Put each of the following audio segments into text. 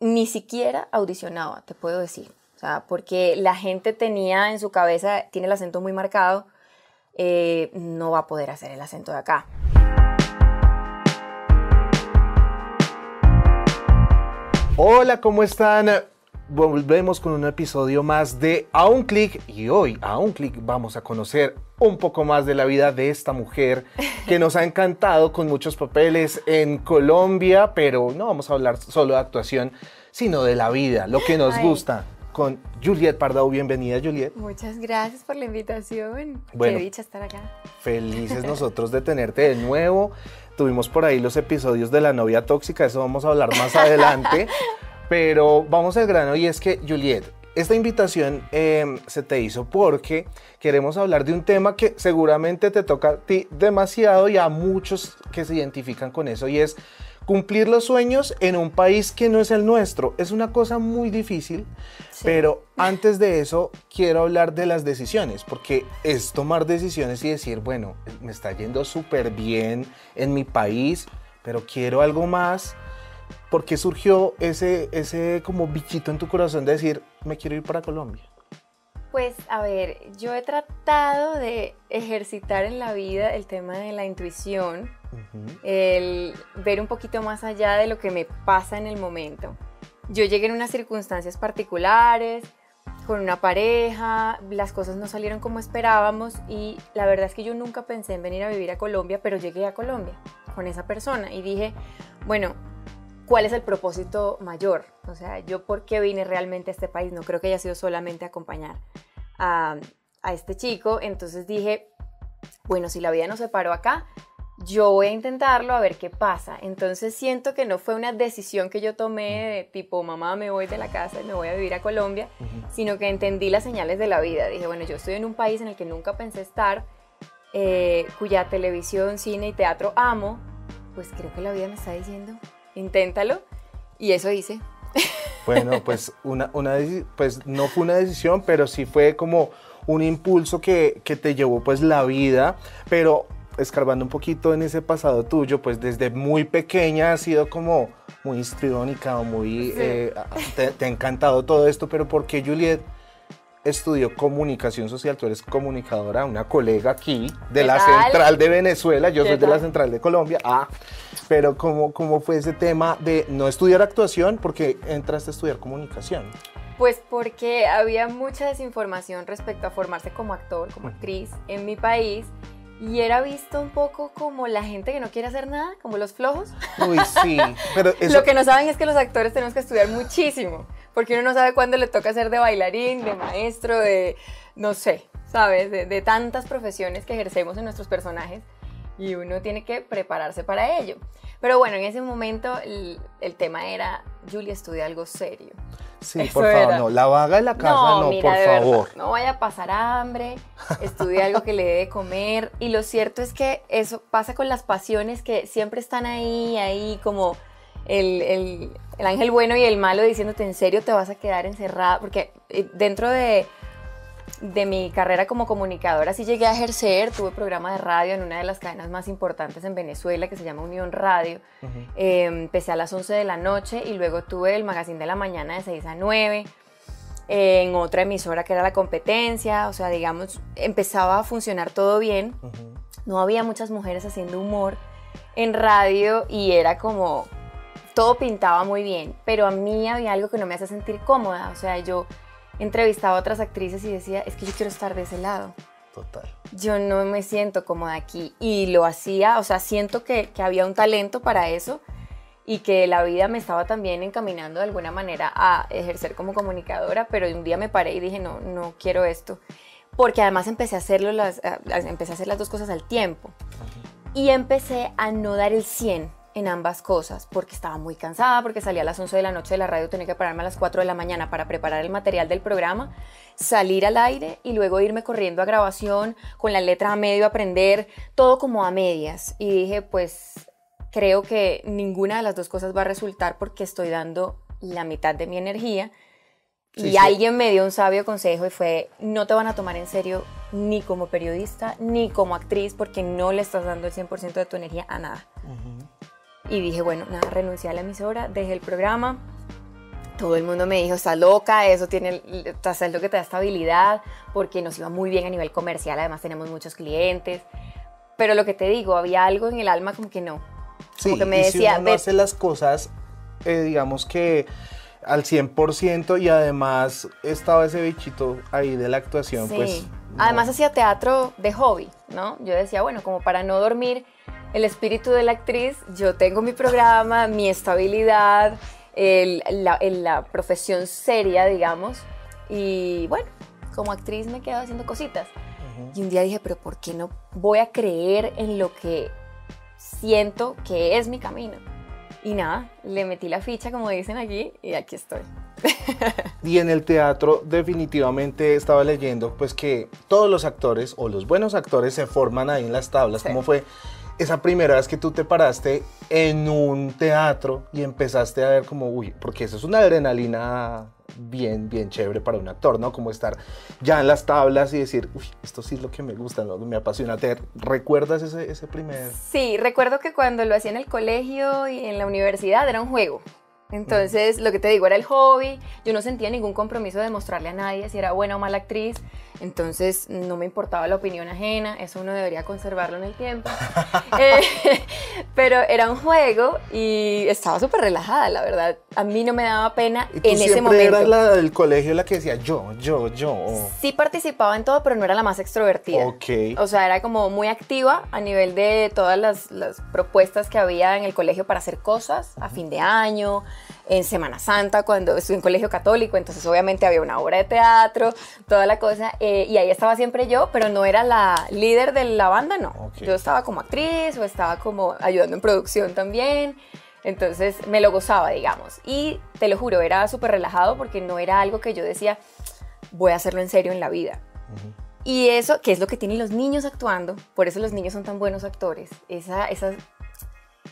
ni siquiera audicionaba, te puedo decir. O sea, porque la gente tenía en su cabeza, tiene el acento muy marcado, eh, no va a poder hacer el acento de acá. Hola, ¿cómo están? Volvemos con un episodio más de A un clic y hoy a un clic vamos a conocer un poco más de la vida de esta mujer que nos ha encantado con muchos papeles en Colombia, pero no vamos a hablar solo de actuación, sino de la vida, lo que nos gusta. Con Juliet Pardau, bienvenida Juliet. Muchas gracias por la invitación. Qué dicha estar acá. Felices nosotros de tenerte de nuevo. Tuvimos por ahí los episodios de la novia tóxica, eso vamos a hablar más adelante. Pero vamos al grano y es que, Juliet, esta invitación em, se te hizo porque queremos hablar de un tema que seguramente te toca a ti demasiado y a muchos que se identifican con eso y es cumplir los sueños en un país que no es el nuestro. Es una cosa muy difícil, pero antes de eso quiero hablar de las decisiones, porque es tomar decisiones y decir, bueno, me está yendo súper bien en mi país, pero quiero algo más ¿Por qué surgió ese, ese como bichito en tu corazón de decir, me quiero ir para Colombia? Pues a ver, yo he tratado de ejercitar en la vida el tema de la intuición, el ver un poquito más allá de lo que me pasa en el momento. Yo llegué en unas circunstancias particulares, con una pareja, las cosas no salieron como esperábamos y la verdad es que yo nunca pensé en venir a vivir a Colombia, pero llegué a Colombia con esa persona y dije, bueno, cuál es el propósito mayor. O sea, yo por qué vine realmente a este país, no creo que haya sido solamente acompañar a, este chico. Entonces dije, bueno, si la vida nos separó acá, yo voy a intentarlo a ver qué pasa. Entonces siento que no fue una decisión que yo tomé de tipo, mamá, me voy de la casa y me voy a vivir a Colombia, sino que entendí las señales de la vida. Dije, bueno, yo estoy en un país en el que nunca pensé estar, eh, cuya televisión, cine y teatro amo, pues creo que la vida me está diciendo, inténtalo. Y eso hice. Bueno, pues, una, una, pues no fue una decisión, pero sí fue como un impulso que, que te llevó pues la vida, pero escarbando un poquito en ese pasado tuyo, pues desde muy pequeña has sido como muy histriónica o muy... Eh, te, te, ha encantado todo esto, pero ¿por qué Juliet estudió comunicación social? Tú eres comunicadora, una colega aquí de la central de Venezuela, yo soy de la central de Colombia. Ah, pero ¿cómo, ¿cómo fue ese tema de no estudiar actuación porque entraste a estudiar comunicación? Pues porque había mucha desinformación respecto a formarse como actor, como actriz en mi país. Y era visto un poco como la gente que no quiere hacer nada, como los flojos. Uy, sí. Pero Lo que no saben es que los actores tenemos que estudiar muchísimo, porque uno no sabe cuándo le toca ser de bailarín, de maestro, de, no sé, ¿sabes? De, de tantas profesiones que ejercemos en nuestros personajes y uno tiene que prepararse para ello. Pero bueno, en ese momento el, tema era, Julia, estudia algo serio. Sí, por favor, no, la vaga en la casa, no, por favor. no vaya a pasar hambre, estudie algo que le dé de comer. Y lo cierto es que eso pasa con las pasiones que siempre están ahí, ahí como el, el, el ángel bueno y el malo diciéndote en serio te vas a quedar encerrada, porque eh, dentro de de mi carrera como comunicadora sí llegué a ejercer, tuve programa de radio en una de las cadenas más importantes en Venezuela que se llama Unión Radio. Em, empecé a las 11 de la noche y luego tuve el magazine de la mañana de 6 a 9 en otra emisora que era la competencia, o sea, digamos, empezaba a funcionar todo bien. No había muchas mujeres haciendo humor en radio y era como todo pintaba muy bien, pero a mí había algo que no me hace sentir cómoda, o sea, yo entrevistaba a otras actrices y decía, es que yo quiero estar de ese lado. Total. Yo no me siento cómoda aquí. Y lo hacía, o sea, siento que, que había un talento para eso y que la vida me estaba también encaminando de alguna manera a ejercer como comunicadora, pero un día me paré y dije, no, no quiero esto. Porque además empecé a, hacerlo las, empecé a hacer las dos cosas al tiempo. Y empecé a no dar el 100 en ambas cosas, porque estaba muy cansada, porque salía a las 11 de la noche de la radio, tenía que pararme a las 4 de la mañana para preparar el material del programa, salir al aire y luego irme corriendo a grabación con la letra a medio, aprender, todo como a medias. Y dije, pues creo que ninguna de las dos cosas va a resultar porque estoy dando la mitad de mi energía. y alguien me dio un sabio consejo y fue, no te van a tomar en serio ni como periodista ni como actriz porque no le estás dando el 100% de tu energía a nada. Y dije, bueno, nada, renuncié a la emisora, dejé el programa todo el mundo me dijo, estás loca, eso tiene, es lo que te da estabilidad, porque nos iba muy bien a nivel comercial, además tenemos muchos clientes. Pero lo que te digo, había algo en el alma como que no. Como que me decía, si uno no hace las cosas, eh, digamos que al 100% y además estaba ese bichito ahí de la actuación, pues... Además hacía teatro de hobby, ¿no? Yo decía, bueno, como para no dormir el espíritu de la actriz, yo tengo mi programa, mi estabilidad, la, profesión seria, digamos, y bueno, como actriz me quedo haciendo cositas. Y un día dije, pero ¿por qué no voy a creer en lo que siento que es mi camino? Y nada, le metí la ficha, como dicen aquí, y aquí estoy. y en el teatro definitivamente estaba leyendo pues que todos los actores o los buenos actores se forman ahí en las tablas. ¿Cómo fue esa primera vez que tú te paraste en un teatro y empezaste a ver como, uy, porque eso es una adrenalina bien, bien chévere para un actor, ¿no? Como estar ya en las tablas y decir, uy, esto sí es lo que me gusta, me apasiona. ¿Te recuerdas ese, ese primer? Sí, recuerdo que cuando lo hacía en el colegio y en la universidad era un juego. Entonces, lo que te digo era el hobby, yo no sentía ningún compromiso de mostrarle a nadie si era buena o mala actriz, entonces no me importaba la opinión ajena, eso uno debería conservarlo en el tiempo. Eh, pero era un juego y estaba súper relajada, la verdad. A mí no me daba pena ¿Y tú en ese momento. eras la del colegio la que decía yo, yo, yo? Sí participaba en todo, pero no era la más extrovertida. Ok. O sea, era como muy activa a nivel de todas las, las propuestas que había en el colegio para hacer cosas a fin de año en Semana Santa, cuando estuve en colegio católico, entonces obviamente había una obra de teatro, toda la cosa, eh, y ahí estaba siempre yo, pero no era la líder de la banda, no. Yo estaba como actriz o estaba como ayudando en producción también. Entonces me lo gozaba, digamos. Y te lo juro, era súper relajado porque no era algo que yo decía, voy a hacerlo en serio en la vida. Y eso, que es lo que tienen los niños actuando, por eso los niños son tan buenos actores, esa, esa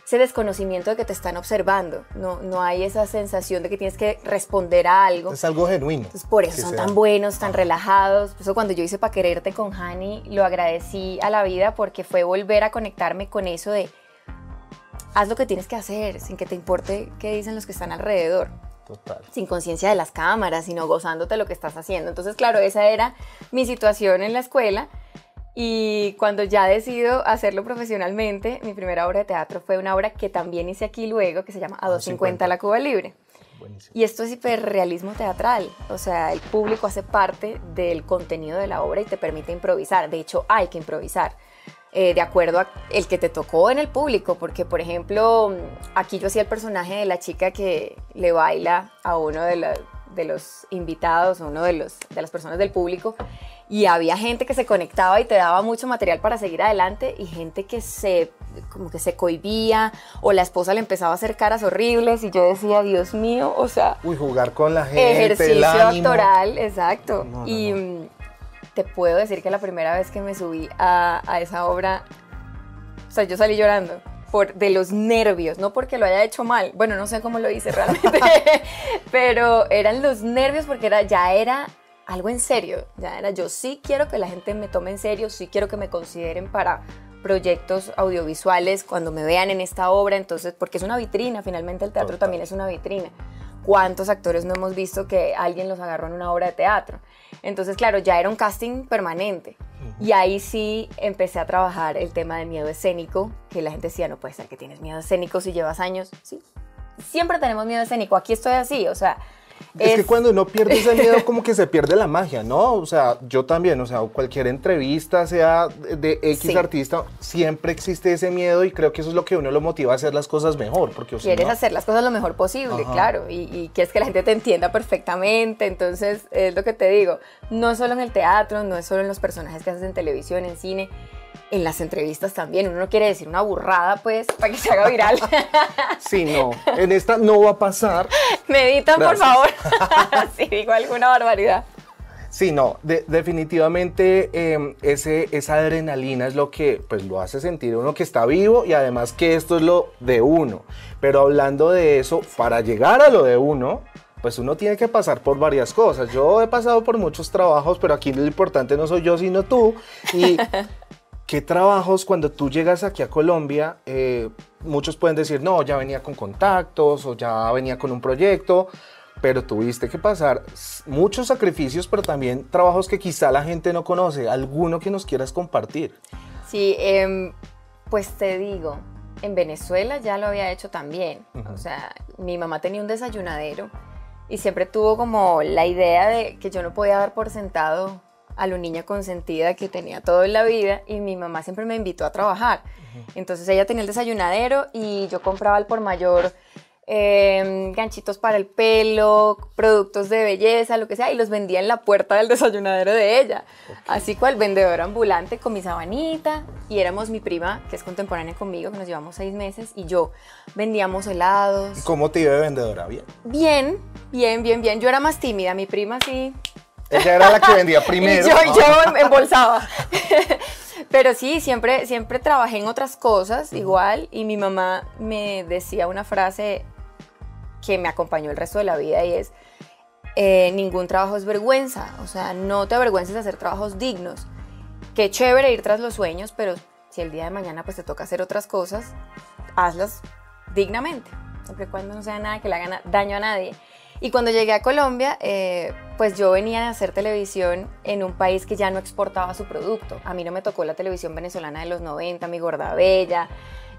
ese desconocimiento de que te están observando. No, no hay esa sensación de que tienes que responder a algo. Es algo genuino. Entonces, por eso son tan buenos, tan relajados. Por eso cuando yo hice Pa' Quererte con Hani, lo agradecí a la vida porque fue volver a conectarme con eso de haz lo que tienes que hacer sin que te importe qué dicen los que están alrededor. Total. Sin conciencia de las cámaras, sino gozándote lo que estás haciendo. Entonces, claro, esa era mi situación en la escuela y cuando ya decido hacerlo profesionalmente, mi primera obra de teatro fue una obra que también hice aquí luego, que se llama A 250 la Cuba Libre. Y esto es hiperrealismo teatral, o sea, el público hace parte del contenido de la obra y te permite improvisar. De hecho, hay que improvisar. Eh, de acuerdo a el que te tocó en el público, porque por ejemplo, aquí yo hacía el personaje de la chica que le baila a uno de, de los invitados, uno de, los, de las personas del público, y había gente que se conectaba y te daba mucho material para seguir adelante y gente que se como que se cohibía o la esposa le empezaba a hacer caras horribles y yo decía, Dios mío, o sea, uy, jugar con la gente, ejercicio actoral, exacto. y mm, te puedo decir que la primera vez que me subí a, a esa obra, o sea, yo salí llorando por, de los nervios, no porque lo haya hecho mal, bueno, no sé cómo lo hice realmente, pero eran los nervios porque era, ya era algo en serio. Ya era yo sí quiero que la gente me tome en serio, sí quiero que me consideren para proyectos audiovisuales cuando me vean en esta obra, entonces, porque es una vitrina, finalmente el teatro también es una vitrina. ¿Cuántos actores no hemos visto que alguien los agarró en una obra de teatro? Entonces, claro, ya era un casting permanente. Y ahí sí empecé a trabajar el tema del miedo escénico, que la gente decía, no puede ser que tienes miedo escénico si llevas años. Sí, siempre tenemos miedo escénico, aquí estoy así, o sea, es, que cuando uno pierde ese miedo, como que se pierde la magia, ¿no? O sea, yo también, o sea, cualquier entrevista, sea de X artista, siempre existe ese miedo y creo que eso es lo que uno lo motiva a hacer las cosas mejor. Porque, Quieres hacer las cosas lo mejor posible, claro, y, y, quieres que la gente te entienda perfectamente. Entonces, es lo que te digo, no es solo en el teatro, no es solo en los personajes que haces en televisión, en cine en las entrevistas también. Uno no quiere decir una burrada, pues, para que se haga viral. Sí, no. En esta no va a pasar. Meditan, por favor. si digo alguna barbaridad. Sí, no, definitivamente em, ese, esa adrenalina es lo que pues, lo hace sentir uno que está vivo y además que esto es lo de uno. Pero hablando de eso, para llegar a lo de uno, pues uno tiene que pasar por varias cosas. Yo he pasado por muchos trabajos, pero aquí lo importante no soy yo, sino tú. Y ¿Qué trabajos cuando tú llegas aquí a Colombia? Eh, muchos pueden decir, no, ya venía con contactos o ya venía con un proyecto, pero tuviste que pasar muchos sacrificios, pero también trabajos que quizá la gente no conoce. ¿Alguno que nos quieras compartir? Sí, em, pues te digo, en Venezuela ya lo había hecho también. O sea, mi mamá tenía un desayunadero y siempre tuvo como la idea de que yo no podía dar por sentado a la niña consentida que tenía todo en la vida y mi mamá siempre me invitó a trabajar. Entonces ella tenía el desayunadero y yo compraba al por mayor Em, ganchitos para el pelo, productos de belleza, lo que sea, y los vendía en la puerta del desayunadero de ella. Así cual vendedor ambulante con mi sabanita, y éramos mi prima, que es contemporánea conmigo, que nos llevamos seis meses, y yo vendíamos helados. ¿Cómo te iba de vendedora? Bien. Bien, bien, bien, bien. Yo era más tímida, mi prima sí. Ella era la que vendía primero. y yo, yo embolsaba. Pero sí, siempre, siempre trabajé en otras cosas igual y mi mamá me decía una frase que me acompañó el resto de la vida y es, eh, ningún trabajo es vergüenza, o sea, no te avergüences de hacer trabajos dignos. Qué chévere ir tras los sueños, pero si el día de mañana pues te toca hacer otras cosas, hazlas dignamente, siempre y cuando no sea nada que le haga daño a nadie. Y cuando llegué a Colombia, eh, pues yo venía a hacer televisión en un país que ya no exportaba su producto. A mí no me tocó la televisión venezolana de los 90, mi gorda bella.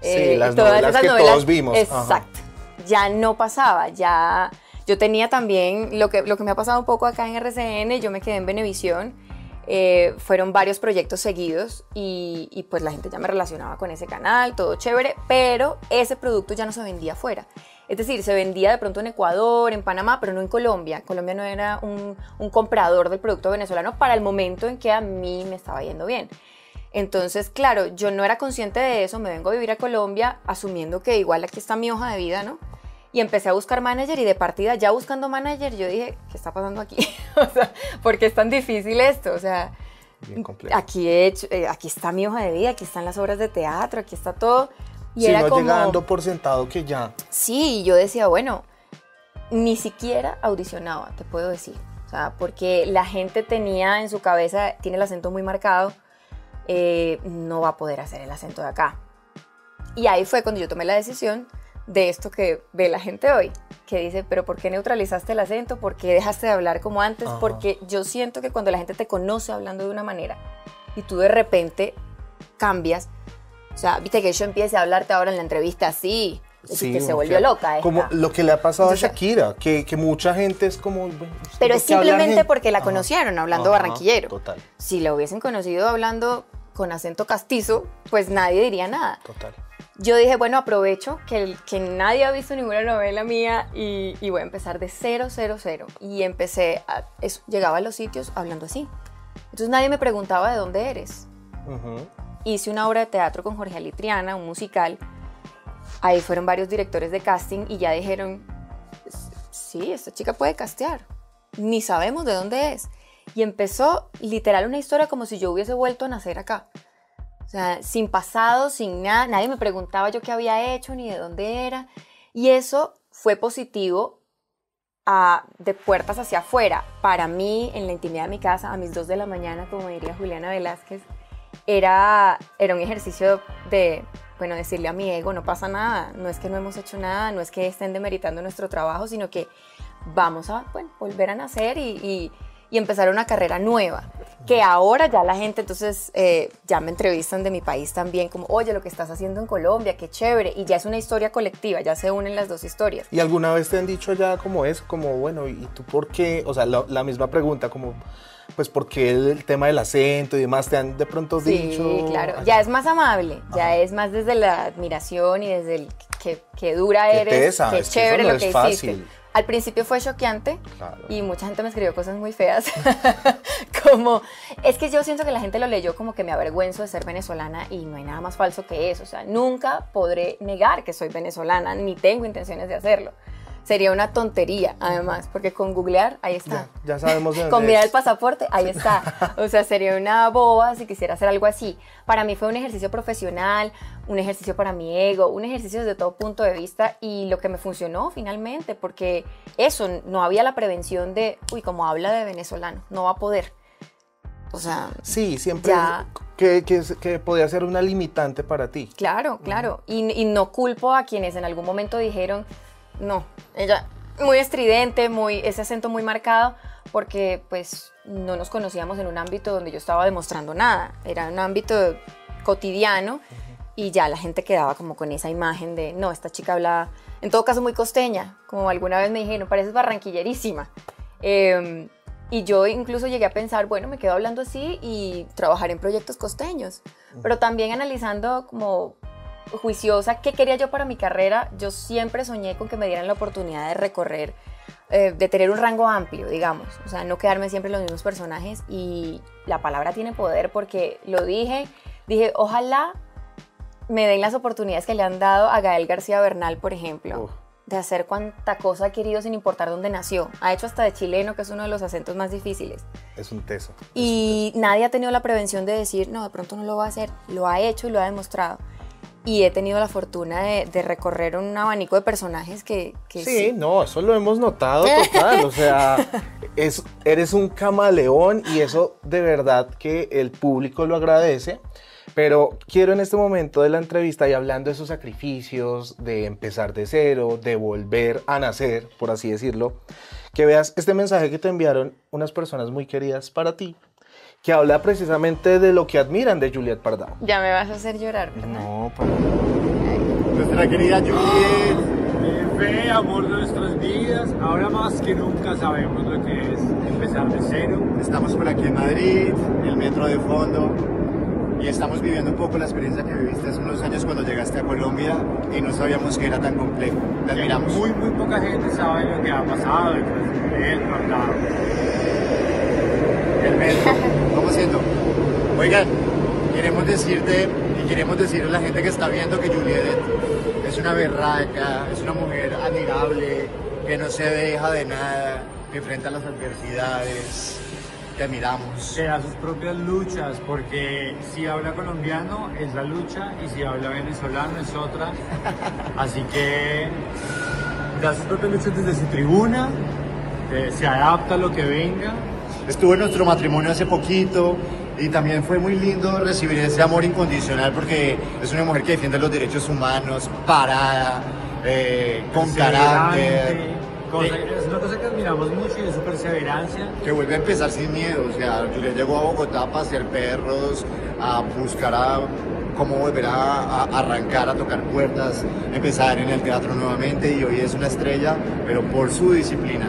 Eh, las todas esas que todos vimos. Exacto ya no pasaba, ya yo tenía también lo que, lo que me ha pasado un poco acá en RCN, yo me quedé en Venevisión, eh, fueron varios proyectos seguidos y, pues la gente ya me relacionaba con ese canal, todo chévere, pero ese producto ya no se vendía afuera. Es decir, se vendía de pronto en Ecuador, en Panamá, pero no en Colombia. Colombia no era un, un comprador del producto venezolano para el momento en que a mí me estaba yendo bien. Entonces, claro, yo no era consciente de eso, me vengo a vivir a Colombia asumiendo que igual aquí está mi hoja de vida, ¿no? y empecé a buscar manager y de partida ya buscando manager yo dije, ¿qué está pasando aquí? o sea, ¿por qué es tan difícil esto? O sea, aquí, he hecho, eh, aquí está mi hoja de vida, aquí están las obras de teatro, aquí está todo. Y era como, llegando por sentado que ya. Sí, yo decía, bueno, ni siquiera audicionaba, te puedo decir. O sea, porque la gente tenía en su cabeza, tiene el acento muy marcado, eh, no va a poder hacer el acento de acá. Y ahí fue cuando yo tomé la decisión de esto que ve la gente hoy, que dice, pero ¿por qué neutralizaste el acento? ¿Por qué dejaste de hablar como antes? Porque yo siento que cuando la gente te conoce hablando de una manera y tú de repente cambias, o sea, viste que yo empiece a hablarte ahora en la entrevista así, sí, que se volvió loca. Como lo que le ha pasado a Shakira, que, que, mucha gente es como... pero es simplemente porque la conocieron hablando barranquillero. Total. Si la hubiesen conocido hablando con acento castizo, pues nadie diría nada. Total yo dije, bueno, aprovecho que, que nadie ha visto ninguna novela mía y, voy a empezar de cero, cero, cero. Y empecé, a, eso, llegaba a los sitios hablando así. Entonces nadie me preguntaba de dónde eres. Hice una obra de teatro con Jorge Alitriana, un musical. Ahí fueron varios directores de casting y ya dijeron, sí, esta chica puede castear. Ni sabemos de dónde es. Y empezó literal una historia como si yo hubiese vuelto a nacer acá. O sea, sin pasado, sin nada, nadie me preguntaba yo qué había hecho ni de dónde era. Y eso fue positivo de puertas hacia afuera. Para mí, en la intimidad de mi casa, a mis dos de la mañana, como diría Juliana Velázquez, era, era un ejercicio de, bueno, decirle a mi ego, no pasa nada, no es que no hemos hecho nada, no es que estén demeritando nuestro trabajo, sino que vamos a bueno, volver a nacer y y empezar una carrera nueva. Que ahora ya la gente, entonces, eh, ya me entrevistan de mi país también, como, oye, lo que estás haciendo en Colombia, qué chévere. Y ya es una historia colectiva, ya se unen las dos historias. ¿Y alguna vez te han dicho ya como eso, como, bueno, ¿y tú por qué? O sea, la, misma pregunta, como, pues, ¿por qué el, tema del acento y demás te han de pronto dicho? Sí, claro, ya es más amable, ya es más desde la admiración y desde el que, dura eres, qué chévere lo que hiciste. Al principio fue choqueante y mucha gente me escribió cosas muy feas. como, es que yo siento que la gente lo leyó como que me avergüenzo de ser venezolana y no hay nada más falso que eso. O sea, nunca podré negar que soy venezolana, ni tengo intenciones de hacerlo. Sería una tontería, además, porque con googlear, ahí está. Ya, sabemos de Con mirar el pasaporte, ahí está. O sea, sería una boba si quisiera hacer algo así. Para mí fue un ejercicio profesional, un ejercicio para mi ego, un ejercicio desde todo punto de vista y lo que me funcionó finalmente, porque eso, no había la prevención de, uy, como habla de venezolano, no va a poder. O sea, sí, siempre que, que, podía ser una limitante para ti. Claro, claro. y, y no culpo a quienes en algún momento dijeron, no, ella muy estridente, muy, ese acento muy marcado, porque pues no nos conocíamos en un ámbito donde yo estaba demostrando nada, era un ámbito cotidiano y ya la gente quedaba como con esa imagen de, no, esta chica habla, en todo caso muy costeña, como alguna vez me dijeron, pareces barranquillerísima. Em, y yo incluso llegué a pensar, bueno, me quedo hablando así y trabajar en proyectos costeños, pero también analizando como juiciosa qué quería yo para mi carrera, yo siempre soñé con que me dieran la oportunidad de recorrer, eh, de tener un rango amplio, digamos, o sea, no quedarme siempre en los mismos personajes y la palabra tiene poder porque lo dije, dije, ojalá me den las oportunidades que le han dado a Gael García Bernal, por ejemplo. De hacer cuanta cosa ha querido sin importar dónde nació. Ha hecho hasta de chileno, que es uno de los acentos más difíciles. Es un teso. Y nadie ha tenido la prevención de decir, no, de pronto no lo va a hacer. Lo ha hecho y lo ha demostrado y he tenido la fortuna de, recorrer un abanico de personajes que... sí, no, eso lo hemos notado total, o sea, es, eres un camaleón y eso de verdad que el público lo agradece. Pero quiero en este momento de la entrevista y hablando de esos sacrificios, de empezar de cero, de volver a nacer, por así decirlo, que veas este mensaje que te enviaron unas personas muy queridas para ti, que habla precisamente de lo que admiran de Juliet Pardao. Ya me vas a hacer llorar, ¿verdad? No, para Nuestra querida Juliet, fe, amor de nuestras vidas, ahora más que nunca sabemos lo que es empezar de cero. Estamos por aquí en Madrid, el metro de fondo, y estamos viviendo un poco la experiencia que viviste hace unos años cuando llegaste a Colombia y no sabíamos que era tan complejo. Te admiramos. Muy, muy poca gente sabe lo que ha pasado y pues, Pardao el metro. ¿Cómo siento? Oigan, queremos decirte y queremos decirle a la gente que está viendo que Juliet es una berraca, es una mujer admirable, que no se deja de nada, que enfrenta las adversidades. Te admiramos. Que da sus propias luchas, porque si habla colombiano es la lucha y si habla venezolano es otra. Así que da sus propias luchas desde su tribuna, eh, se adapta a lo que venga Estuvo en nuestro matrimonio hace poquito y también fue muy lindo recibir ese amor incondicional porque es una mujer que defiende los derechos humanos, parada, eh, con carácter. es una cosa que admiramos mucho y es su perseverancia. Que vuelve a empezar sin miedo. O sea, Julián llegó a Bogotá a pasear perros, a buscar a cómo volver a, arrancar, a tocar puertas, empezar en el teatro nuevamente y hoy es una estrella, pero por su disciplina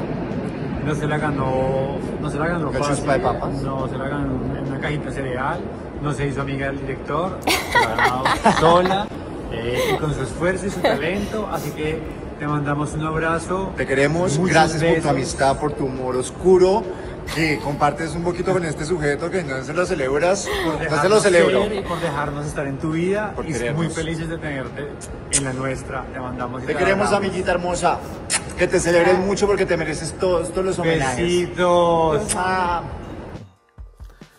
no se la ganó, no se la ganó fácil, de papas? no se la ganó en una cajita cereal, no se hizo amiga del director, la sola, eh, y con su esfuerzo y su talento, así que te mandamos un abrazo. Te queremos, gracias por tu amistad, por tu humor oscuro, que compartes un poquito con este sujeto que no se lo celebras, no se lo celebro. Y por dejarnos estar en tu vida y muy felices de tenerte en la nuestra. Te mandamos. Te, queremos, amiguita hermosa. Que te celebres mucho porque te mereces todos, todos los homenajes. Besitos. Ah.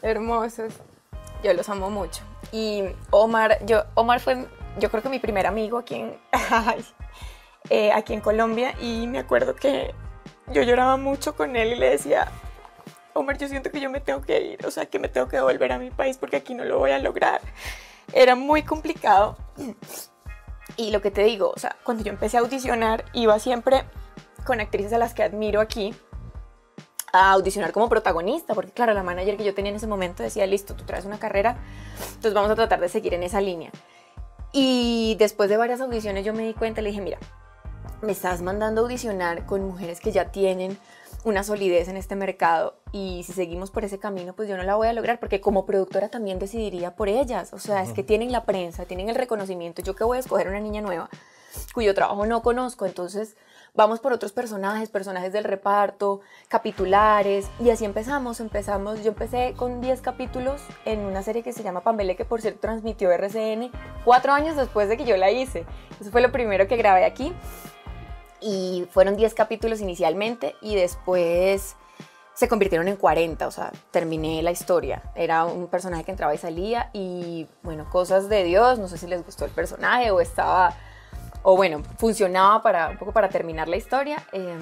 Hermosos. Yo los amo mucho. Y Omar, yo, Omar fue, yo creo que mi primer amigo aquí en, eh, aquí en Colombia y me acuerdo que yo lloraba mucho con él y le decía, Omar, yo siento que yo me tengo que ir, o sea, que me tengo que volver a mi país porque aquí no lo voy a lograr. Era muy complicado. Y lo que te digo, o sea, cuando yo empecé a audicionar, iba siempre con actrices a las que admiro aquí a audicionar como protagonista, porque claro, la manager que yo tenía en ese momento decía, listo, tú traes una carrera, entonces vamos a tratar de seguir en esa línea. Y después de varias audiciones yo me di cuenta, le dije, mira, me estás mandando a audicionar con mujeres que ya tienen una solidez en este mercado y si seguimos por ese camino, pues yo no la voy a lograr porque como productora también decidiría por ellas. O sea, es que tienen la prensa, tienen el reconocimiento. Yo que voy a escoger una niña nueva cuyo trabajo no conozco, entonces vamos por otros personajes, personajes del reparto, capitulares y así empezamos, empezamos, yo empecé con 10 capítulos en una serie que se llama Pambele que por cierto transmitió RCN cuatro años después de que yo la hice. Eso fue lo primero que grabé aquí y fueron 10 capítulos inicialmente y después se convirtieron en 40, o sea, terminé la historia. Era un personaje que entraba y salía y bueno, cosas de Dios, no sé si les gustó el personaje o estaba, o bueno, funcionaba para un poco para terminar la historia. Em,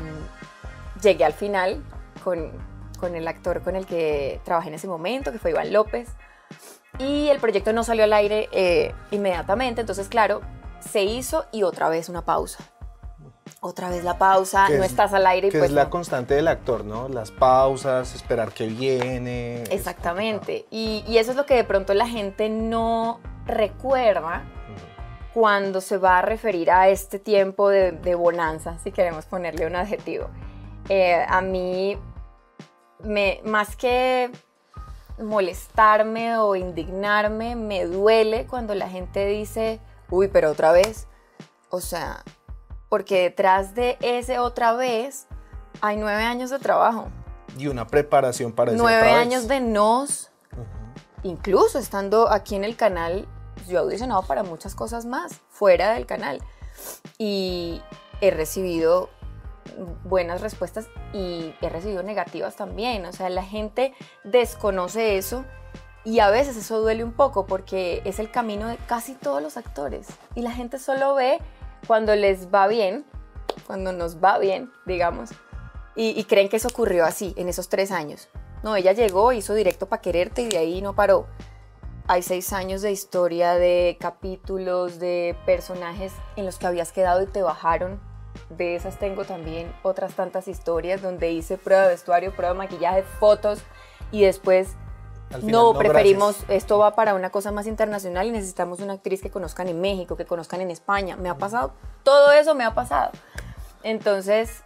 llegué al final con, con el actor con el que trabajé en ese momento, que fue Iván López, y el proyecto no salió al aire eh, inmediatamente, entonces claro, se hizo y otra vez una pausa otra vez la pausa, Que no es- estás al aire y Que pues es la no. constante del actor, ¿no? Las pausas, esperar que viene. es- Exactamente. Y, y eso es lo que de pronto la gente no recuerda cuando se va a referir a este tiempo de, de bonanza, si queremos ponerle un adjetivo. Eh, a mí, me, más que molestarme o indignarme, me duele cuando la gente dice, uy, pero otra vez. O sea, porque detrás de ese otra vez hay nueve años de trabajo Y una preparación para ese nueve otra vez. años de nos, incluso estando aquí en el canal, yo he audicionado para muchas cosas más fuera del canal y he recibido buenas respuestas y he recibido negativas también. O sea, la gente desconoce eso y a veces eso duele un poco porque es el camino de casi todos los actores y la gente solo ve cuando les va bien, cuando nos va bien, digamos, y, creen que eso ocurrió así, en esos tres años. No, ella llegó, hizo directo para quererte y de ahí no paró. Hay seis años de historia, de capítulos, de personajes en los que habías quedado y te bajaron. De esas tengo también otras tantas historias donde hice prueba de vestuario, prueba de maquillaje, fotos y después final, no, preferimos, gracias. esto va para una cosa más internacional y necesitamos una actriz que conozcan en México, que conozcan en España. Me ha pasado, todo eso me ha pasado. Entonces,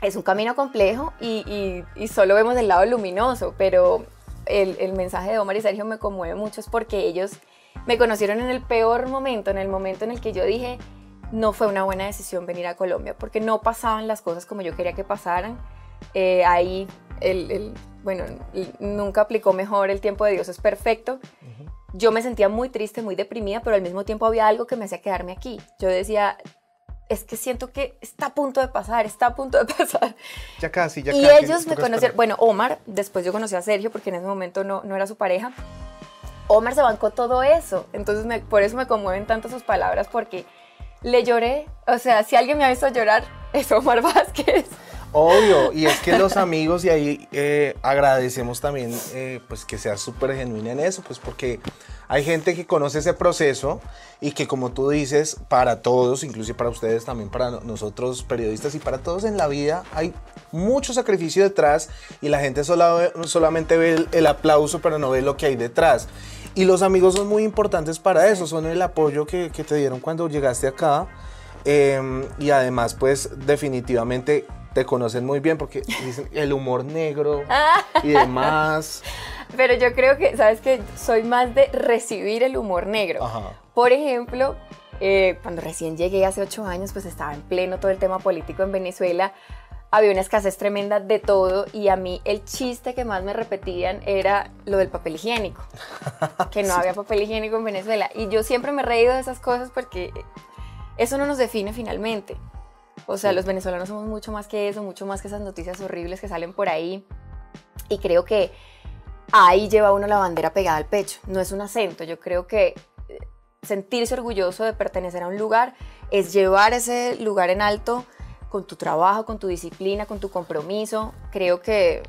es un camino complejo y, y- y solo vemos el lado luminoso, pero el, el mensaje de Omar y Sergio me conmueve mucho, es porque ellos me conocieron en el peor momento, en el momento en el que yo dije, no fue una buena decisión venir a Colombia, porque no pasaban las cosas como yo quería que pasaran. Eh, ahí, el, el- bueno, el- nunca aplicó mejor el tiempo de Dios es perfecto. Yo me sentía muy triste, muy deprimida, pero al mismo tiempo había algo que me hacía quedarme aquí. Yo decía, es que siento que está a punto de pasar, está a punto de pasar. Ya casi, ya Y casi. ellos me conocieron, bueno, Omar, después yo conocí a Sergio porque en ese momento no, no era su pareja. Omar se bancó todo eso, entonces me- por eso me conmueven tanto sus palabras porque le lloré, o sea, si alguien me ha visto llorar es Omar Vázquez. Obvio, y es que los amigos, y ahí eh, agradecemos también eh, pues que seas súper genuina en eso, pues porque hay gente que conoce ese proceso y que como tú dices, para todos, inclusive para ustedes también, para no- nosotros periodistas y para todos en la vida, hay mucho sacrificio detrás y la gente sola solamente ve el, el aplauso, pero no ve lo que hay detrás. Y los amigos son muy importantes para eso, son el apoyo que, que te dieron cuando llegaste acá. Eh, y además, pues definitivamente te conocen muy bien porque dicen el humor negro y demás. Pero yo creo que, ¿sabes que Soy más de recibir el humor negro. Ajá. Por ejemplo, eh, cuando recién llegué hace ocho años, pues estaba en pleno todo el tema político en Venezuela. Había una escasez tremenda de todo y a mí el chiste que más me repetían era lo del papel higiénico, que no había papel higiénico en Venezuela. Y yo siempre me he reído de esas cosas porque eso no nos define finalmente. O sea, Sí. los venezolanos somos mucho más que eso, mucho más que esas noticias horribles que salen por ahí. Y creo que ahí lleva uno la bandera pegada al pecho. No es un acento. Yo creo que eh, sentirse orgulloso de pertenecer a un lugar es llevar ese lugar en alto con tu trabajo, con tu disciplina, con tu compromiso. Creo que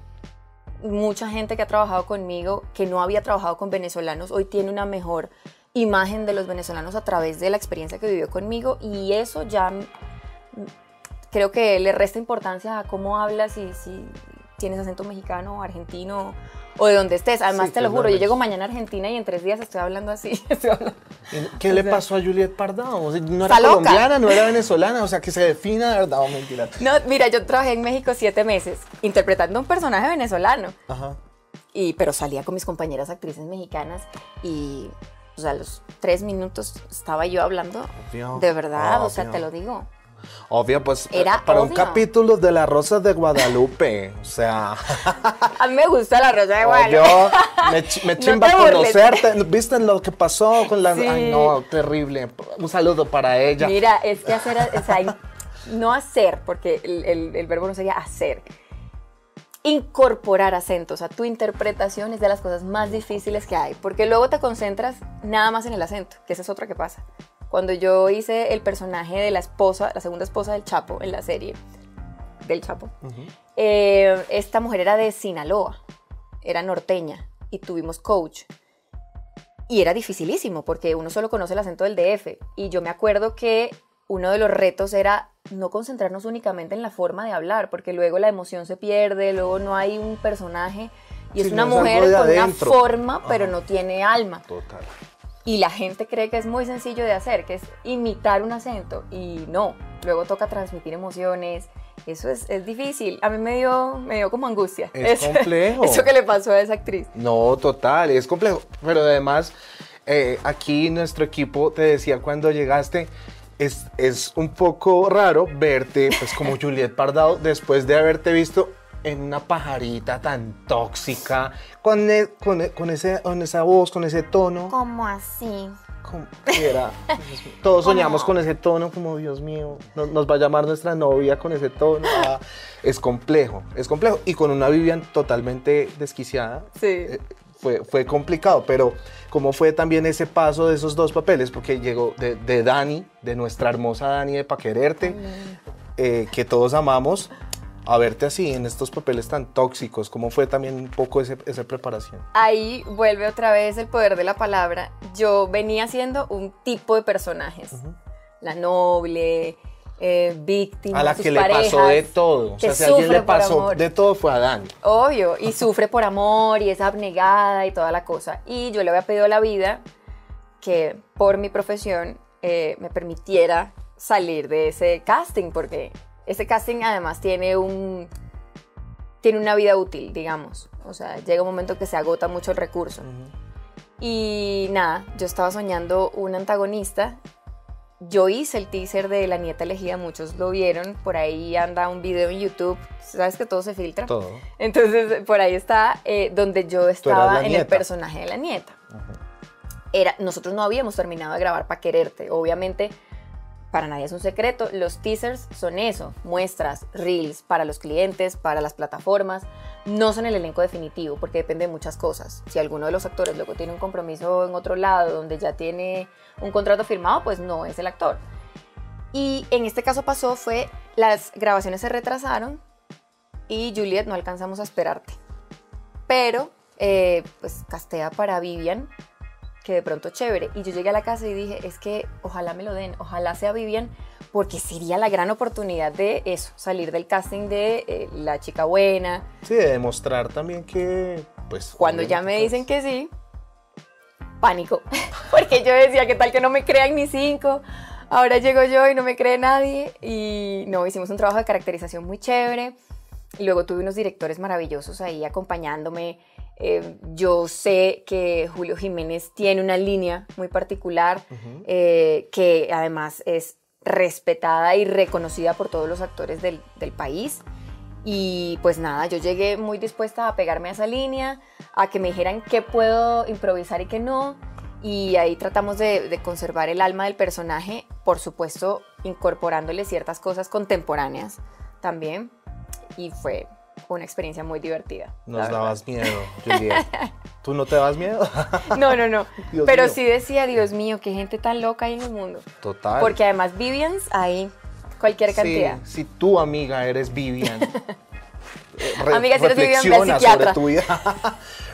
mucha gente que ha trabajado conmigo, que no había trabajado con venezolanos, hoy tiene una mejor imagen de los venezolanos a través de la experiencia que vivió conmigo y eso ya creo que le resta importancia a cómo hablas y si tienes acento mexicano, argentino o de donde estés. Además, Sí, te lo juro, yo llego mañana a Argentina y en tres días estoy hablando así. estoy hablando- ¿Y ¿Qué le pasó a Juliet Pardao? O no era colombiana, no era venezolana, o sea, que se defina de verdad o mentira. No, mira, yo trabajé en México siete meses interpretando un personaje venezolano. Ajá. Y, pero salía con mis compañeras actrices mexicanas y o sea, a los tres minutos estaba yo hablando de verdad, o sea, te lo digo. Obvio, pues Era para un obvio. capítulo de La Rosa de Guadalupe, o sea, A mí me gusta la rosa de Guadalupe. obvio, me, me No chimba burles. conocerte, ¿viste lo que pasó con la... Sí. Ay, no, terrible, un saludo para ella. Mira, es que hacer, o sea, no hacer, porque el, el- el verbo no sería hacer. Incorporar acentos a tu interpretación es de las cosas más difíciles que hay, porque luego te concentras nada más en el acento, que esa es otra que pasa. Cuando yo hice el personaje de la esposa, la segunda esposa del Chapo en la serie del Chapo, Ujú. eh, esta mujer era de Sinaloa, era norteña y tuvimos coach. Y era dificilísimo porque uno solo conoce el acento del DF. Y yo me acuerdo que uno de los retos era no concentrarnos únicamente en la forma de hablar, porque luego la emoción se pierde, luego no hay un personaje y es una mujer con una forma, pero no tiene alma. Total. Y la gente cree que es muy sencillo de hacer, que es imitar un acento, y no. Luego toca transmitir emociones. Eso es, es difícil. A mí me dio, me dio como angustia. Es complejo. Eso que le pasó a esa actriz. No, total, es complejo. Pero además, eh, aquí nuestro equipo te decía cuando llegaste, es, es, un poco raro verte, pues como Juliet Pardado, después de haberte visto en una pajarita tan tóxica, con, e, con, e, con, ese, con esa voz, con ese tono. ¿Cómo así? era, todos soñamos con ese tono, como Dios mío, nos, va a llamar nuestra novia con ese tono. Ah, es complejo, es complejo. Y con una Vivian totalmente desquiciada. Sí. Eh, fue, fue complicado, pero cómo fue también ese paso de esos dos papeles, porque llegó de, de Dani, de nuestra hermosa Dani de Pa' Quererte, eh, que todos amamos, a verte así en estos papeles tan tóxicos? ¿Cómo fue también un poco esa preparación? Ahí vuelve otra vez el poder de la palabra. Yo venía siendo un tipo de personajes. La noble, eh, víctima, a la que le pasó de todo. O sea, si a alguien le pasó de todo fue a Dan. Obvio, y sufre por amor y es abnegada y toda la cosa. Y yo le había pedido a la vida que por mi profesión eh, me permitiera salir de ese casting porque ese casting además tiene un tiene una vida útil, digamos. O sea, llega un momento que se agota mucho el recurso. Y nada, yo estaba soñando un antagonista. Yo hice el teaser de La Nieta Elegida, muchos lo vieron. Por ahí anda un video en YouTube. Sabes que todo se filtra. Todo. Entonces, por ahí está eh, donde yo estaba en el personaje de la nieta. Era, nosotros no habíamos terminado de grabar para quererte. Obviamente, para nadie es un secreto, los teasers son eso, muestras, reels para los clientes, para las plataformas, no son el elenco definitivo porque depende de muchas cosas. Si alguno de los actores luego tiene un compromiso en otro lado donde ya tiene un contrato firmado, pues no es el actor. Y en este caso pasó fue, las grabaciones se retrasaron y Juliet no alcanzamos a esperarte. Pero, eh, pues castea para Vivian, que de pronto chévere. Y yo llegué a la casa y dije, es que ojalá me lo den, ojalá sea Vivian, porque sería la gran oportunidad de eso, salir del casting de eh, la chica buena. Sí, de demostrar también que, pues... Cuando ya me dicen que sí, pánico, porque yo decía, ¿qué tal que no me crean ni cinco? Ahora llego yo y no me cree nadie. Y no, hicimos un trabajo de caracterización muy chévere. Y luego tuve unos directores maravillosos ahí acompañándome. Eh, yo sé que Julio Jiménez tiene una línea muy particular eh, que además es respetada y reconocida por todos los actores del, país. Y pues nada, yo llegué muy dispuesta a pegarme a esa línea, a que me dijeran qué puedo improvisar y qué no. Y ahí tratamos de, de conservar el alma del personaje, por supuesto incorporándole ciertas cosas contemporáneas también. Y fue una experiencia muy divertida. Nos dabas miedo, Juliet. ¿Tú no te das miedo? no, no, no. Pero sí decía, Dios mío, qué gente tan loca hay en el mundo. Total. Porque además Vivians hay cualquier cantidad. si tu amiga eres Vivian. amiga, si eres Vivian, sobre tu vida.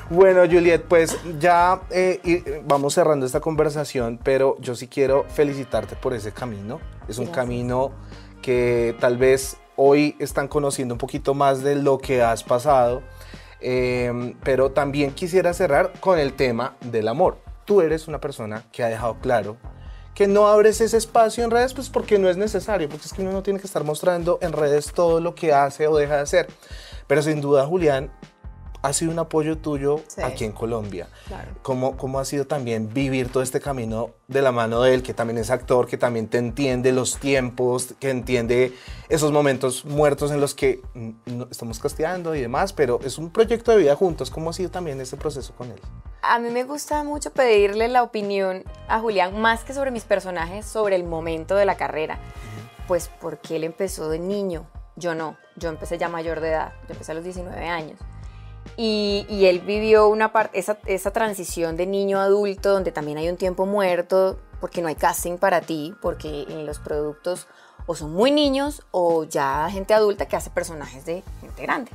bueno, Juliet, pues ya eh, vamos cerrando esta conversación, pero yo sí quiero felicitarte por ese camino. Es un camino que tal vez hoy están conociendo un poquito más de lo que has pasado, em, pero también quisiera cerrar con el tema del amor. Tú eres una persona que ha dejado claro que no abres ese espacio en redes, pues porque no es necesario, porque es que uno no tiene que estar mostrando en redes todo lo que hace o deja de hacer. Pero sin duda, Julián, ha sido un apoyo tuyo aquí en Colombia. Claro. ¿Cómo, ¿Cómo ha sido también vivir todo este camino de la mano de él, que también es actor, que también te entiende los tiempos, que entiende esos momentos muertos en los que estamos casteando y demás, pero es un proyecto de vida juntos. ¿Cómo ha sido también este proceso con él? A mí me gusta mucho pedirle la opinión a Julián, más que sobre mis personajes, sobre el momento de la carrera. Pues porque él empezó de niño, yo no, yo empecé ya mayor de edad, yo empecé a los 19 años. Y, él vivió una parte, esa, esa transición de niño a adulto, donde también hay un tiempo muerto, porque no hay casting para ti, porque en los productos o son muy niños o ya gente adulta que hace personajes de gente grande.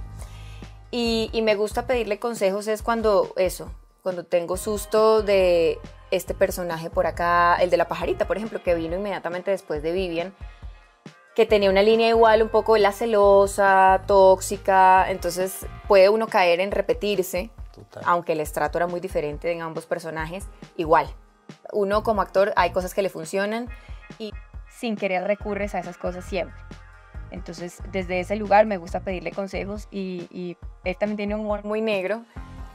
Y, y, me gusta pedirle consejos es cuando eso, cuando tengo susto de este personaje por acá, el de la pajarita, por ejemplo, que vino inmediatamente después de Vivian, que tenía una línea igual un poco la celosa, tóxica, entonces puede uno caer en repetirse, aunque el estrato era muy diferente en ambos personajes, igual. Uno como actor hay cosas que le funcionan y sin querer recurres a esas cosas siempre. Entonces, desde ese lugar me gusta pedirle consejos y, y él también tiene un humor muy negro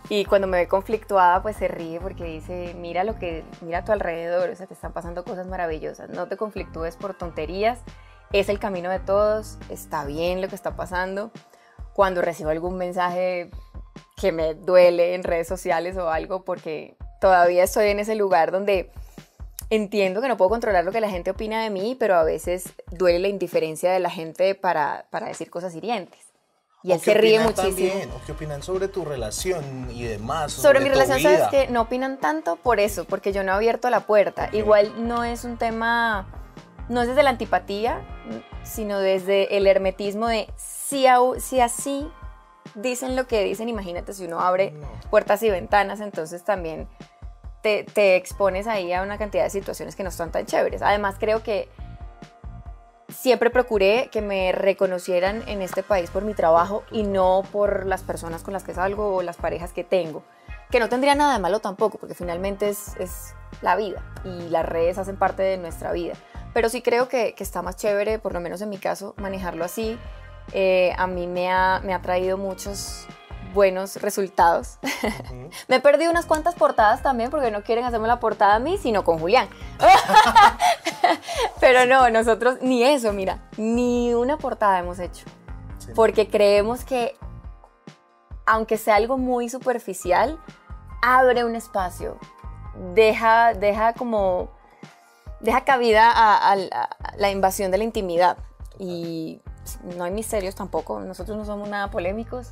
y cuando me ve conflictuada, pues se ríe porque dice, mira lo que, mira a tu alrededor, o sea, te están pasando cosas maravillosas, no te conflictúes por tonterías, es el camino de todos, está bien lo que está pasando. Cuando recibo algún mensaje que me duele en redes sociales o algo, porque todavía estoy en ese lugar donde entiendo que no puedo controlar lo que la gente opina de mí, pero a veces duele la indiferencia de la gente para, para decir cosas hirientes. Y él se ríe muchísimo. o qué opinan sobre tu relación y demás. Sobre, mi relación, sabes que no opinan tanto por eso, porque yo no he abierto la puerta. Igual no es un tema, no es desde la antipatía, sino desde el hermetismo de si, si así dicen lo que dicen, imagínate si uno abre puertas y ventanas, entonces también te, te expones ahí a una cantidad de situaciones que no están tan chéveres. Además creo que siempre procuré que me reconocieran en este país por mi trabajo y no por las personas con las que salgo o las parejas que tengo. Que no tendría nada de malo tampoco, porque finalmente es, es la vida y las redes hacen parte de nuestra vida. Pero sí creo que, que está más chévere, por lo menos en mi caso, manejarlo así. Eh, a mí me ha, me ha traído muchos buenos resultados. Me he perdido unas cuantas portadas también porque no quieren hacerme la portada a mí, sino con Julián. Pero no, nosotros ni eso, mira, ni una portada hemos hecho. Porque creemos que, aunque sea algo muy superficial, abre un espacio, deja, deja como, deja cabida a, la invasión de la intimidad. Y no hay misterios tampoco, nosotros no somos nada polémicos,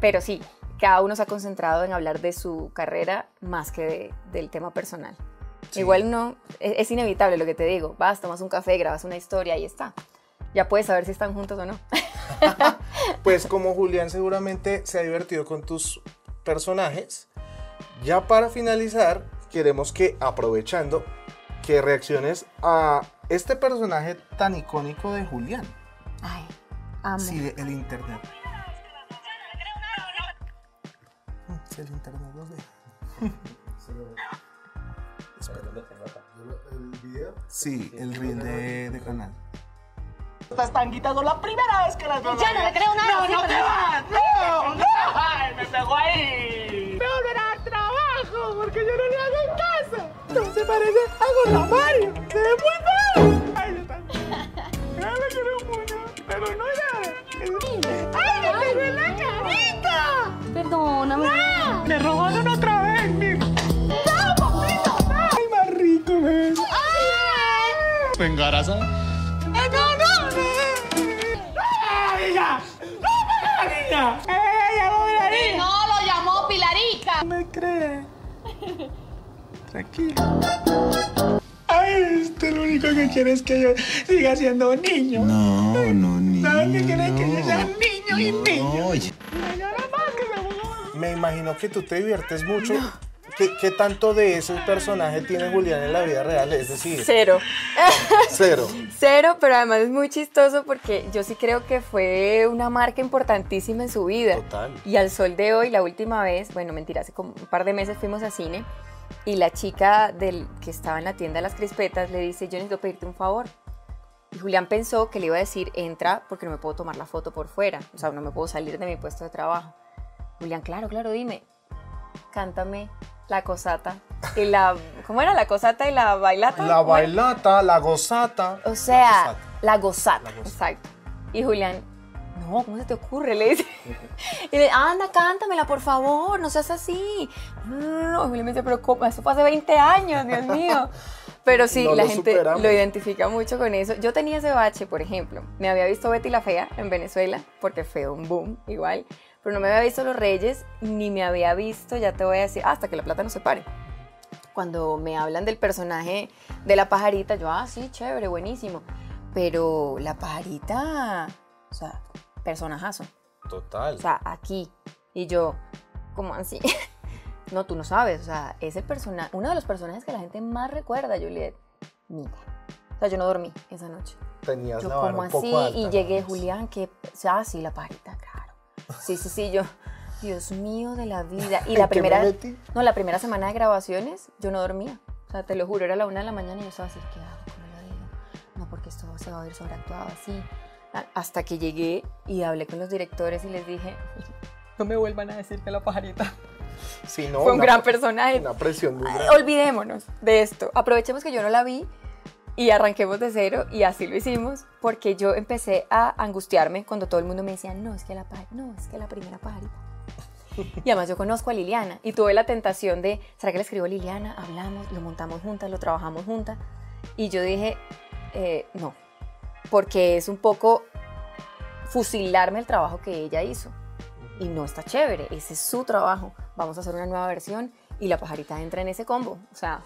pero sí, cada uno se ha concentrado en hablar de su carrera más que del tema personal. Igual no, es, es, inevitable lo que te digo. Vas, tomas un café, grabas una historia y está. Ya puedes saber si están juntos o no. pues como Julián seguramente se ha divertido con tus personajes, ya para finalizar, queremos que aprovechando, que reacciones a este personaje tan icónico de Julián. Ay, amo. Sí, el internet. Sí, el internet lo ve. ¿El video? Sí, el reel de, de canal. Estas tanguitas son la primera vez que las veo. Ya no le creo nada. No, no te vas. No, no. Ay, me pegó ahí. Me volverá porque yo no le hago en casa. No se parece a Gorda que yo siga siendo niño. No, no, niño. ¿Sabes qué quiere? Que yo sea niño y niño. Oye. Me llora más que me pongo- Me imagino que tú te diviertes mucho. ¿Qué, qué tanto de ese personaje tiene Julián en la vida real? Es decir, Cero. cero. Cero, pero además es muy chistoso porque yo sí creo que fue una marca importantísima en su vida. Total. Y al sol de hoy, la última vez, bueno, mentira, hace como un par de meses fuimos a cine y la chica del que estaba en la tienda de las crispetas le dice, yo necesito pedirte un favor. Y Julián pensó que le iba a decir, entra porque no me puedo tomar la foto por fuera, o sea, no me puedo salir de mi puesto de trabajo. Julián, claro, claro, dime, cántame la cosata y la, ¿cómo era? La cosata y la bailata. La bailata, la gozata. O sea, La gozata. la gozata, La gozata. exacto. Y Julián, no, ¿cómo se te ocurre? Le dice. Y le anda, cántamela, por favor, no seas así. No, no, no. Y me dice, pero ¿cómo? Eso fue hace 20 años, Dios mío. Pero sí, No la lo gente superamos. lo identifica mucho con eso. Yo tenía ese bache, por ejemplo. Me había visto Betty la Fea en Venezuela, porque fue un boom, igual. Pero no me había visto Los Reyes, ni me había visto, ya te voy a decir, hasta que la plata no se pare cuando me hablan del personaje de la pajarita, yo, ah, sí, chévere, buenísimo. Pero la pajarita, o sea, personajazo. Total. O sea, aquí. Y yo, ¿cómo así? no, tú no sabes. O sea, es el personaje, uno de los personajes que la gente más recuerda, Juliet. Mira. O sea, yo no dormí esa noche. tenías Yo la como así poco alta. y llegué, Julián, que, ah, sí, la pajarita, claro. Sí, sí, sí, yo, Dios mío de la vida. Y ¿En la primera, no, la primera semana de grabaciones, yo no dormía. O sea, te lo juro, era la una de la mañana y yo estaba así, ¿qué hago? ¿Cómo lo digo? No, porque esto se va a ver sobreactuado así. Hasta que llegué y hablé con los directores y les dije, no me vuelvan a decir que la pajarita Sí, no, fue un una- gran personaje. Una presión muy grande. Olvidémonos de esto. Aprovechemos que yo no la vi y arranquemos de cero y así lo hicimos porque yo empecé a angustiarme cuando todo el mundo me decía, no, es que la no, es que la primera pajarita. Y además yo conozco a Liliana y tuve la tentación de, ¿será que le escribo a Liliana? Hablamos, lo montamos juntas, lo trabajamos juntas. Y yo dije, eh, no, porque es un poco fusilarme el trabajo que ella hizo. Y no está chévere, ese es su trabajo. Vamos a hacer una nueva versión y la pajarita entra en ese combo. O sea,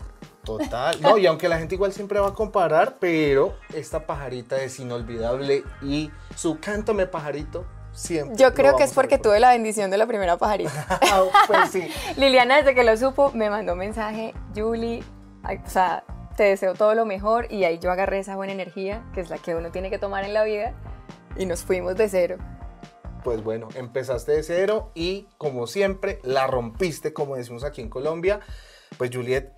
Total. No, y aunque la gente igual siempre va a comparar, pero esta pajarita es inolvidable y su cántame pajarito siempre. yo creo que es porque tuve la bendición de la primera pajarita. pues sí. Liliana, desde que lo supo, me mandó mensaje, Julie, o sea, te deseo todo lo mejor y ahí yo agarré esa buena energía, que es la que uno tiene que tomar en la vida, y nos fuimos de cero. Pues bueno, empezaste de cero y como siempre la rompiste, como decimos aquí en Colombia. Pues Juliet,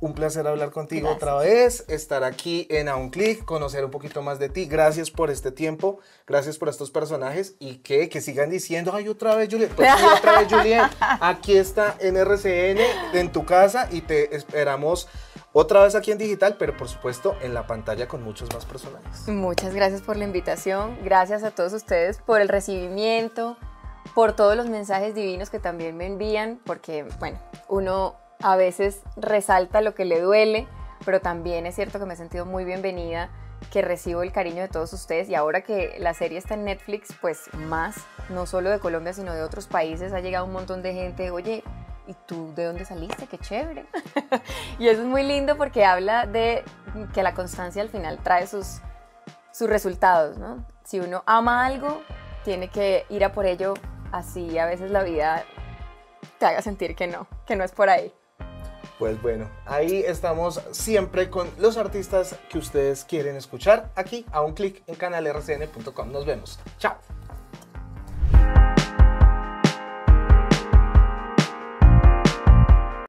un placer hablar contigo Gracias. otra vez, estar aquí en A un clic, conocer un poquito más de ti. Gracias por este tiempo, gracias por estos personajes y que, que sigan diciendo, ay, otra vez Juliet, pues sí, otra vez Juliet. Aquí está NRCN en tu casa y te esperamos otra vez aquí en digital, pero por supuesto en la pantalla con muchos más personajes. Muchas gracias por la invitación, gracias a todos ustedes por el recibimiento, por todos los mensajes divinos que también me envían, porque, bueno, uno a veces resalta lo que le duele, pero también es cierto que me he sentido muy bienvenida, que recibo el cariño de todos ustedes. Y ahora que la serie está en Netflix, pues más, no solo de Colombia, sino de otros países, ha llegado un montón de gente, oye, ¿y tú de dónde saliste? Qué chévere. y eso es muy lindo porque habla de que la constancia al final trae sus, sus resultados, ¿no? Si uno ama algo, tiene que ir a por ello, así a veces la vida te haga sentir que no, que no es por ahí. Pues bueno, ahí estamos siempre con los artistas que ustedes quieren escuchar aquí a un clic en canalrcn.com. Nos vemos. Chao.